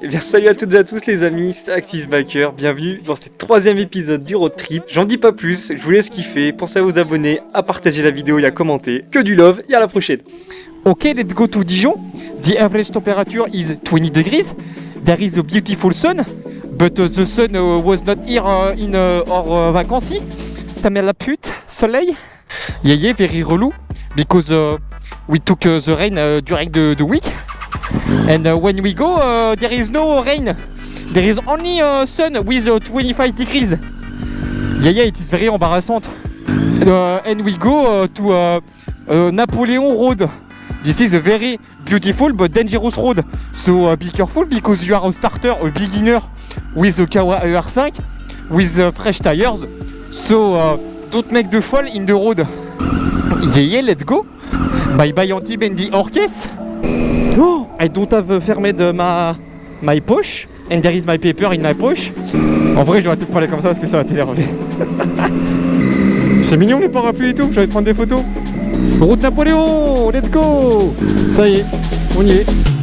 Eh bien salut à toutes et à tous les amis, c'est Axis Biker, bienvenue dans ce troisième épisode du road trip. J'en dis pas plus, je vous laisse kiffer, pensez à vous abonner, à partager la vidéo et à commenter. Que du love et à la prochaine. Ok, let's go to Dijon. The average temperature is 20 degrees. There is a beautiful sun, but the sun uh, was not here uh, in uh, our vacancy. T'as mis la pute, soleil. Yeah, yeah, very relou, because we took the rain during the week. And uh, when we go, uh, there is no rain. There is only uh, sun with uh, 25 degrees. Yeah, yeah, it is very embarrassant. Uh, and we go uh, to uh, uh, Napoleon Road. This is a very beautiful but dangerous road. So uh, be careful because you are a starter, a beginner with a Kawa ER5 with uh, fresh tires. So uh, don't make the fall in the road. Yeah, yeah, let's go. Bye bye Antibes and Oh, I don't have uh, fermed my, my poche. And there is my paper in my poche. En vrai, j'aurais peut-être parlé comme ça parce que ça va t'énerver. C'est mignon les parapluies et tout, de prendre des photos. Route Napoléon, let's go Ça y est, on y est.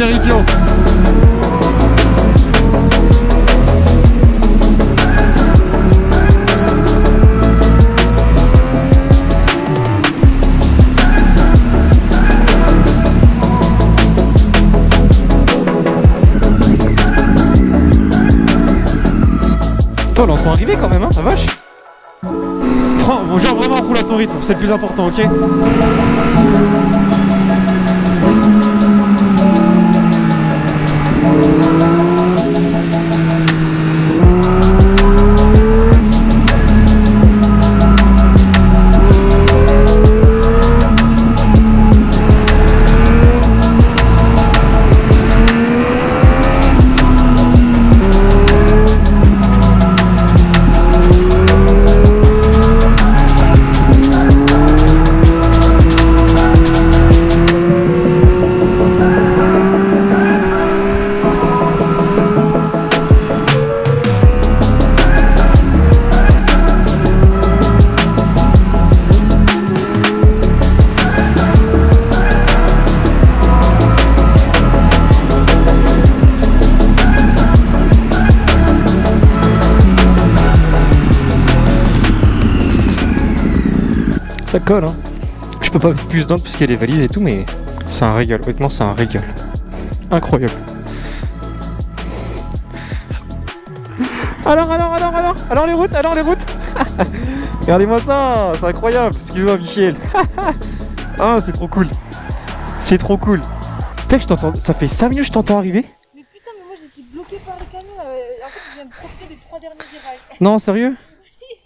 Toi, on l'entend arriver quand même, hein, la vache. Prends, bon, genre vraiment roule à ton rythme, c'est le plus important, ok? Ça colle, hein. Je peux pas mettre plus dedans parce qu'il y a les valises et tout, mais c'est un régal. Honnêtement, c'est un régal. Incroyable. Alors, alors, alors, alors, alors les routes, alors les routes. Regardez-moi ça, c'est incroyable. Excuse-moi, Michel. ah, c'est trop cool. C'est trop cool. Putain, je t'entends. Ça fait 5 minutes que je t'entends arriver. Mais putain, mais moi j'étais bloqué par les camions là. En fait, je viens de profiter des trois derniers virages. Non, sérieux?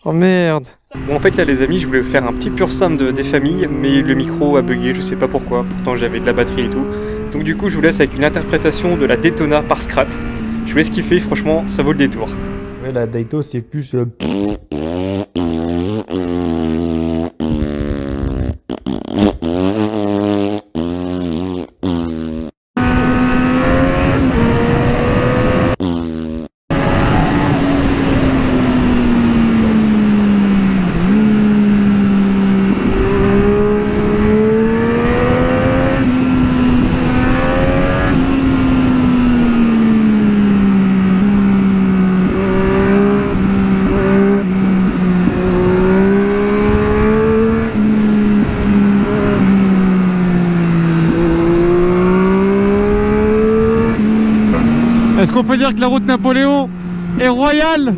Oh merde. Bon en fait là les amis je voulais faire un petit pur sam de, des familles mais le micro a bugué je sais pas pourquoi. Pourtant j'avais de la batterie et tout. Donc du coup je vous laisse avec une interprétation de la Daytona par Scrat. Je vous laisse kiffer franchement ça vaut le détour. Ouais, la Daito, c'est plus. euh, qu'on peut dire que la route Napoléon est royale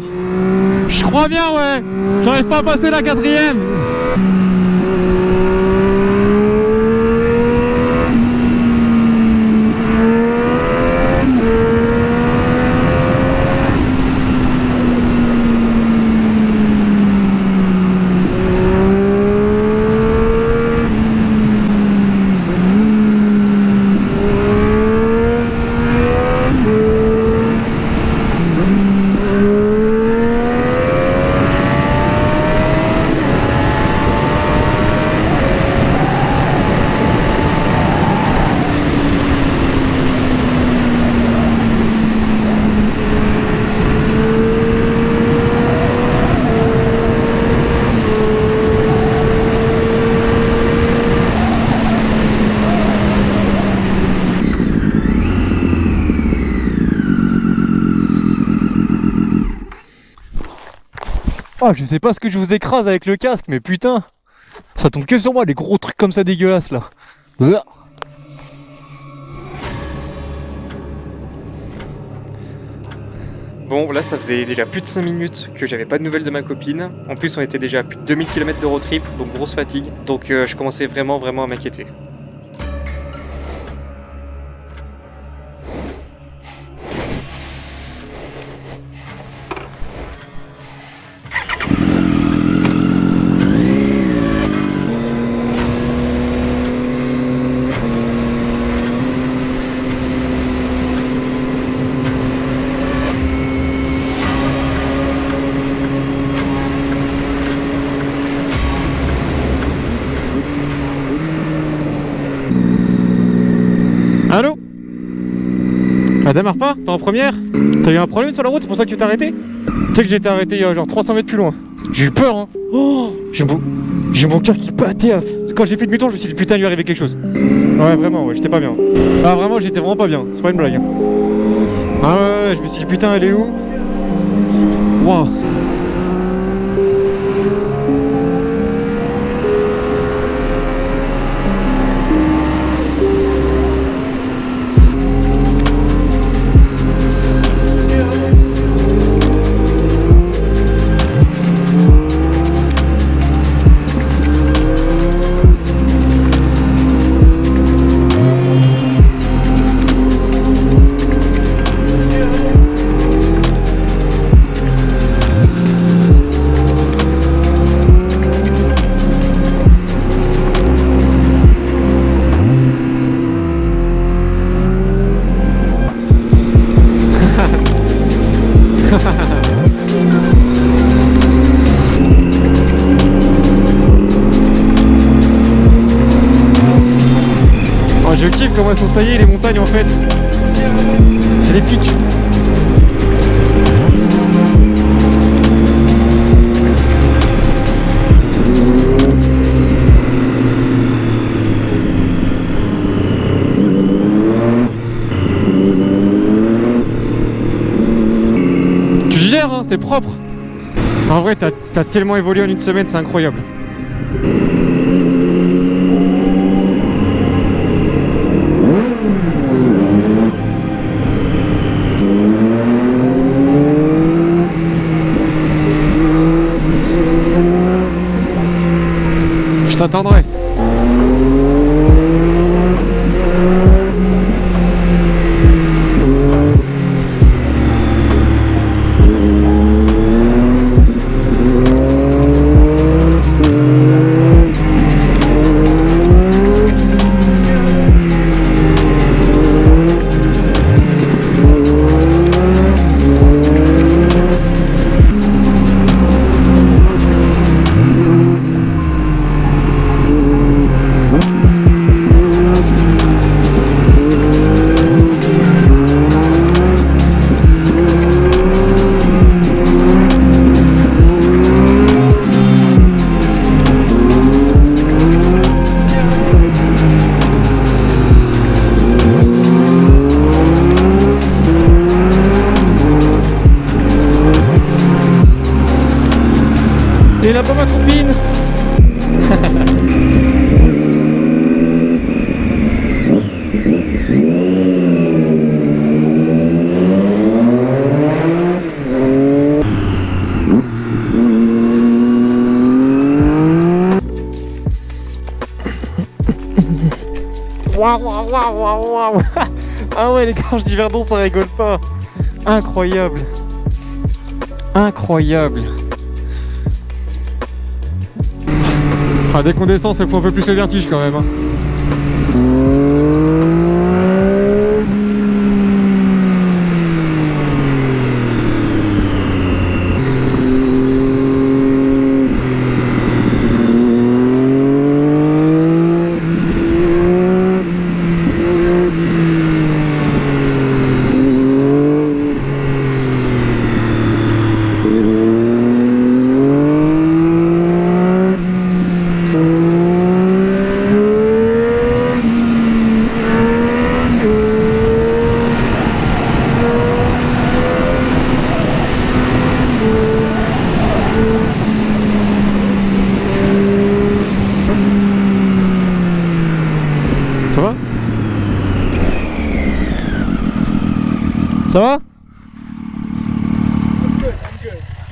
Je crois bien, ouais. J'arrive pas à passer la quatrième. Ah, je sais pas ce que je vous écrase avec le casque, mais putain Ça tombe que sur moi, les gros trucs comme ça dégueulasses là. Bon, là, ça faisait déjà plus de 5 minutes que j'avais pas de nouvelles de ma copine. En plus, on était déjà à plus de 2000 km de road trip, donc grosse fatigue. Donc, euh, je commençais vraiment, vraiment à m'inquiéter. Démarre pas T'es en première T'as eu un problème sur la route, c'est pour ça que tu t'es arrêté Tu sais que j'ai été arrêté il y a genre 300 mètres plus loin. J'ai eu peur hein Oh J'ai mon... mon cœur qui battait à... Quand j'ai fait demi-tour, je me suis dit putain, il lui arrivait quelque chose. Ouais, vraiment, ouais, j'étais pas bien. Ah, vraiment, j'étais vraiment pas bien. C'est pas une blague. hein. Ah ouais, ouais, ouais, je me suis dit putain, elle est où? Waouh les en fait. C'est des pics. Tu gères, hein, c'est propre. En vrai, t'as tellement évolué en une semaine, c'est incroyable. Et là pas ma copine waouh, waouh, waouh, waouh. Ah ouais, les gorges du Verdon, ça rigole pas. Incroyable. Incroyable. Ah, dès qu'on descend, ça fout un peu plus le vertige quand même. hein.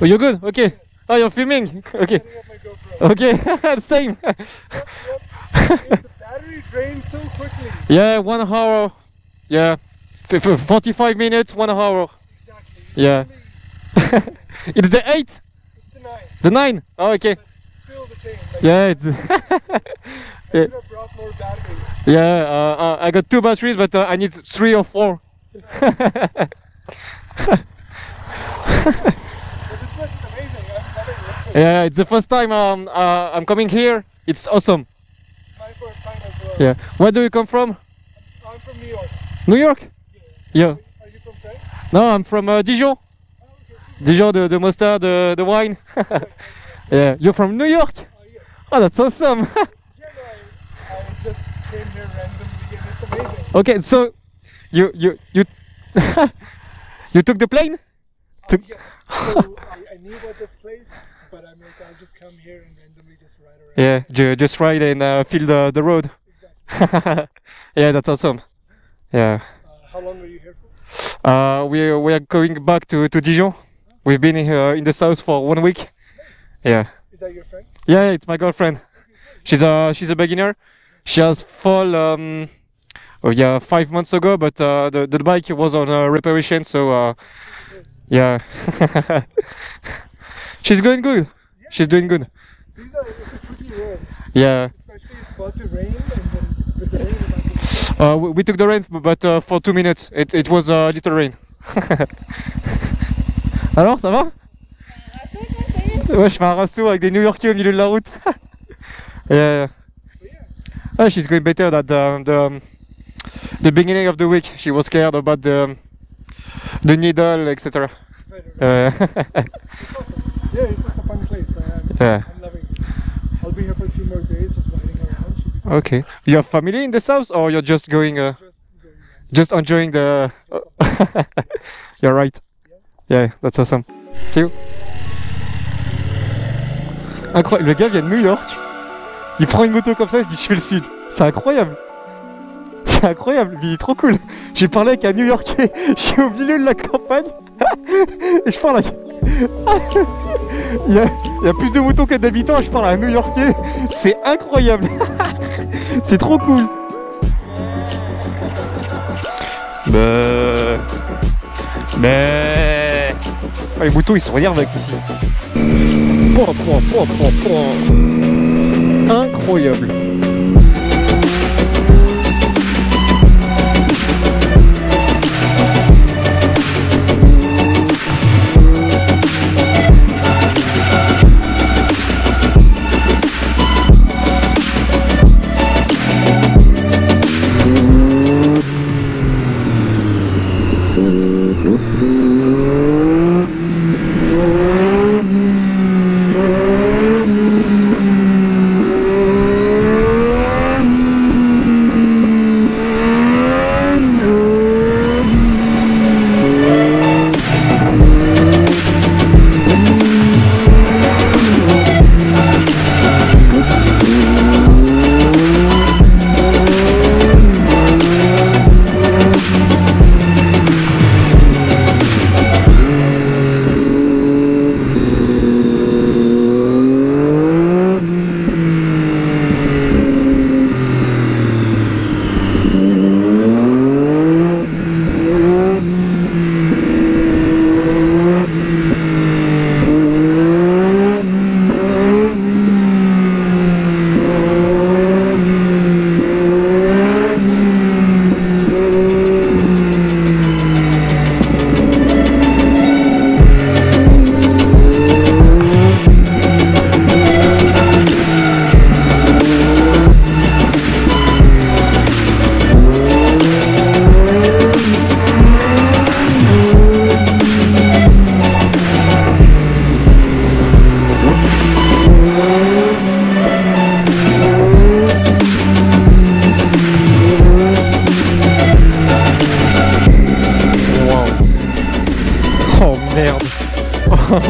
Oh, you're good? Okay. Oh, you're filming? Okay. Okay, same. Battery drains so quickly. Yeah, one hour. Yeah. F- f- 45 minutes, one hour. Exactly. Yeah. it's the 8? It's the nine. The 9? Oh, okay. Still the same. Like, Yeah, it's. I could more yeah, uh, uh, I got two batteries, but uh, I need three or four. But this place is amazing. I'm loving it. Yeah, it's the first time um, uh, I'm coming here. It's awesome. My first time as well. Yeah. Where do you come from? I'm from New York. New York? Yeah. Are you from France? No, I'm from uh, Dijon. Dijon, the, the mustard, the, the wine. yeah. You're from New York? Uh, yes. Oh, that's awesome. Yeah, no, I, I just came here randomly and it's amazing. okay, so you you you you took the plane? Took Yes. So knew about this place, but I'm like, I'll just come here and randomly just ride around. Yeah, ju- just ride and uh, feel the, the road. yeah, that's awesome. Yeah. Uh, how long were you here for? Uh, we we are going back to, to Dijon. We've been here in the south for one week. Yeah. Is that your friend? Yeah, it's my girlfriend. She's a she's a beginner. She has fall um oh yeah five months ago, but uh, the the bike was on uh, reparation, so uh, yeah. She's going good. She's doing good. These are a Yeah. especially it's about to rain and then with the rain Uh, we, we took the rain, but uh, for two minutes. It it was a little rain. Alors, ça va Ouais, je fais un rasso avec des New Yorkais au milieu de la route. yeah. Oh, she's going better than the, the, um, the beginning of the week. She was scared about the, um, the needle, etc. Uh. Yeah, it's, it's a fun place. I am, yeah. I'm loving it. I'll be here for two more days just riding around. Okay. You have family in the south, or you're just going, uh, just going just enjoying the? you're right. Yeah, that's awesome. See you. Incroyable. Le gars vient de New York. Il prend une moto comme ça, il se dit je fais le sud. C'est incroyable. C'est incroyable, mais il est trop cool. J'ai parlé avec un New Yorkais. Je suis au milieu de la campagne. Et je parle avec. Il y, a, il y a plus de motos que d'habitants je parle à un New Yorkais. C'est incroyable. C'est trop cool. Bah. Mais. Ah, les moutons ils sont ici. Pouah, pouah, pouah. Incroyable.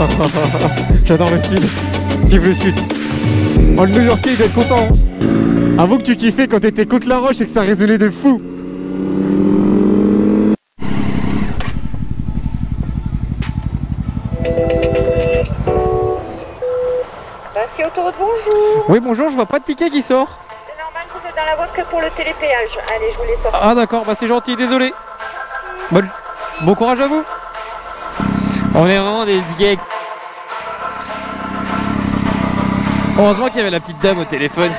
J'adore le sud. Vive le sud. Oh, le New Yorkais, il doit content. Hein. Avoue que tu kiffais quand t'étais contre la roche et que ça résonnait de fou. Bonjour. Oui, bonjour, je vois pas de ticket qui sort. C'est normal, vous êtes dans la voie que pour le télépéage. Allez, je vous laisse sortir. Ah, d'accord, bah c'est gentil, désolé. Bon, bon courage à vous. On est vraiment des geeks. Heureusement qu'il y avait la petite dame au téléphone.